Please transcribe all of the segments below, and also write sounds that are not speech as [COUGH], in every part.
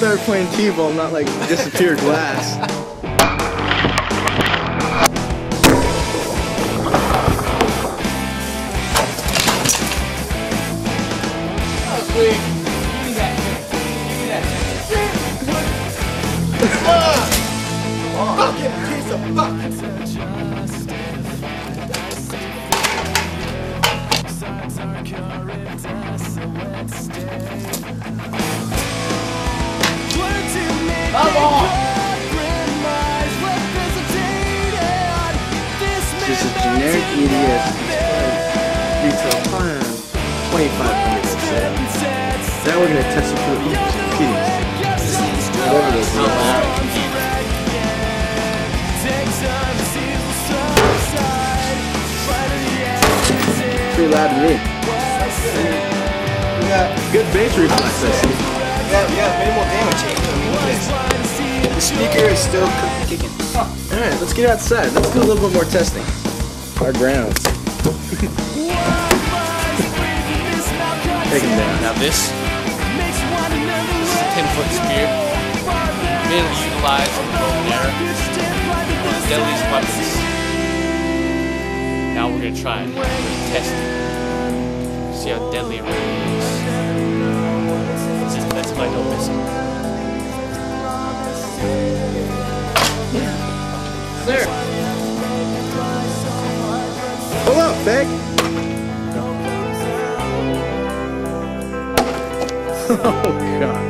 Better playing T-ball, not like disappear glass. Fucking piece of fuck! Just a generic EDS retail plan, 2500 set. Now we're gonna test it for the competing Whatever those are. Pretty loud to me. We Good bass reflex, I see. we got, we got minimal damage. I mean, look at this. The speaker is still cook- kicking. Alright, let's get outside. Let's do a little bit more testing. Our grounds. Take him down. Now this, this is a 10 foot spear, mainly utilized in the bow and one of the deadliest weapons. Now we're gonna try and test it, see how deadly it really is. See, that's if I don't miss it. There. Pull up, Beck. [LAUGHS] oh, God.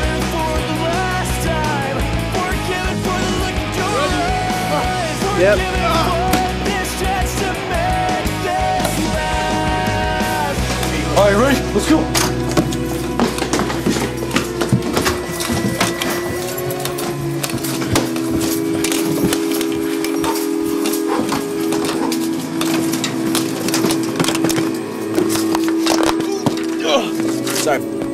Yep. All right, ready? Let's go. Sorry.